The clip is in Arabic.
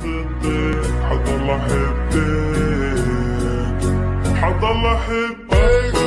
ضدك حضل احبك حضل احبك